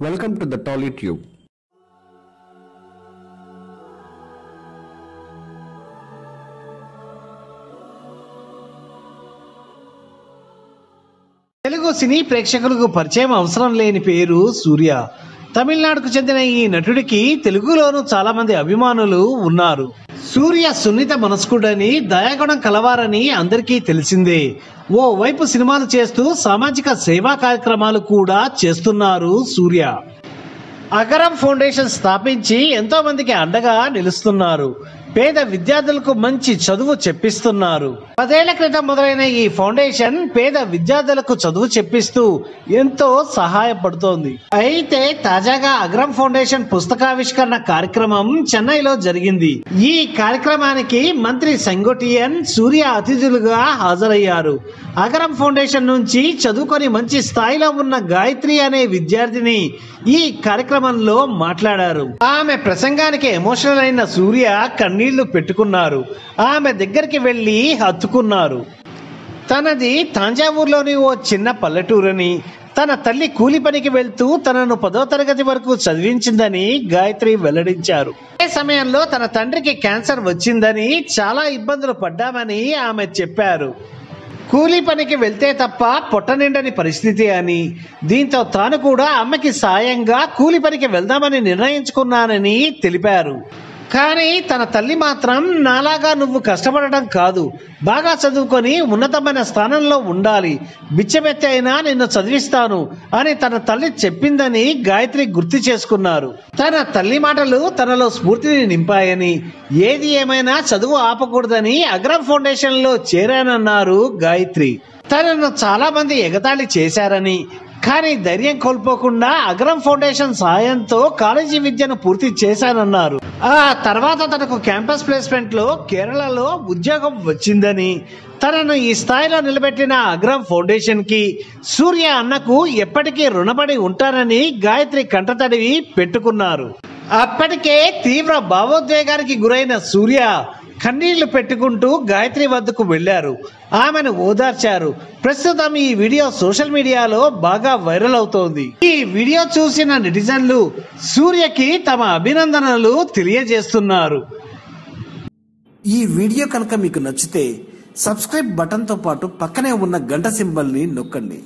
Welcome to the Tolly tube Telugu సినీ ప్రేక్షకులకు పరిచయం అవసరం లేని పేరు సూర్య. తమిళనాడుకు చెందిన ఈ నటుడికి తెలుగులోనూ చాలా మంది అభిమానులు ఉన్నారు. సూర్య సున్నిత మనస్కుడని దయాగుణం కలవారని అందరికీ తెలిసిందే. ఓ వైపు సినిమాలు చేస్తూ సామాజిక సేవా కార్యక్రమాలు కూడా చేస్తున్నారు సూర్య. అగరం ఫౌండేషన్ స్థాపించి ఎంతో మందికి అండగా నిలుస్తున్నారు. పేద విద్యార్థులకు మంచి చదువు చెప్పిస్తున్నారు. పదేళ్ళ క్రితం మొదలైన ఈ ఫౌండేషన్ పేద విద్యార్థులకు చదువు చెప్పిస్తూ ఎంతో సహాయపడుతోంది. అయితే తాజాగా అగ్రం ఫౌండేషన్ పుస్తకావిష్కరణ కార్యక్రమం చెన్నైలో జరిగింది. ఈ కార్యక్రమానికి మంత్రి సంగోటియన్ సూర్య అతిథులుగా హాజరయ్యారు. అగరం ఫౌండేషన్ నుంచి చదువుకొని మంచి స్థాయిలో ఉన్న గాయత్రి అనే విద్యార్థిని ఈ కార్యక్రమంలో మాట్లాడారు. ఆమె ప్రసంగానికి ఎమోషనల్ అయిన సూర్య కన్నీళ్ళు పెట్టుకున్నారు. ఆమె దగ్గరికి వెళ్ళి హత్తుకున్నారు. తనది తాంజావూరులోని ఓ చిన్న పల్లెటూరని తన తల్లి కూలి పనికి వెళ్తూ తనను పదో తరగతి వరకు చదివించిందని గాయత్రి వెల్లడించారు. అదే సమయంలో తన తండ్రికి క్యాన్సర్ వచ్చిందని చాలా ఇబ్బందులు పడ్డామని ఆమె చెప్పారు. కూలీ పనికి వెళ్తే తప్ప పొట్ట నిండని పరిస్థితి అని దీంతో తాను కూడా అమ్మకి సాయంగా కూలి పనికి వెళ్దామని నిర్ణయించుకున్నానని తెలిపారు. కానీ తన తల్లి మాత్రం నాలాగా నువ్వు కష్టపడటం కాదు. బాగా చదువుకొని ఉన్నతమైన స్థానంలో ఉండాలి. బిచ్చమెత్తి అయినా నిన్ను చదివిస్తాను అని తన తల్లి చెప్పిందని గాయత్రి గుర్తు చేసుకున్నారు. తన తల్లి మాటలు తనలో స్ఫూర్తిని నింపాయని ఏది ఏమైనా చదువు ఆపకూడదని అగ్రం ఫౌండేషన్లో చేరానన్నారు గాయత్రి. తనను చాలామంది ఎగతాళి చేశారని కానీ ధైర్యం కోల్పోకుండా అగ్రం ఫౌండేషన్ సాయంతో కాలేజీ విద్యను పూర్తి చేశానన్నారు. ఆ తర్వాత తనకు క్యాంపస్ ప్లేస్మెంట్లో కేరళలో ఉద్యోగం వచ్చిందని తనను ఈ స్థాయిలో నిలబెట్టిన అగ్రం ఫౌండేషన్కి సూర్య అన్నకు ఎప్పటికీ రుణపడి ఉంటానని గాయత్రి కంటతడివి పెట్టుకున్నారు. అప్పటికే తీవ్ర భావోద్వేగానికి గురైన సూర్య కన్నీళ్ళు పెట్టుకుంటూ గాయత్రి వద్దకు వెళ్ళారు ఆమెను ఓదార్చారు. ప్రస్తుతం ఈ వీడియో సోషల్ మీడియాలో బాగా వైరల్ అవుతోంది. ఈ వీడియో చూసిన నెటిజన్లు సూర్యకి తమ అభినందనలు తెలియజేస్తున్నారు. ఈ వీడియో కనుక మీకు నచ్చితే సబ్స్క్రైబ్ బటన్తో పాటు పక్కనే ఉన్న గంట సింబల్ని నొక్కండి.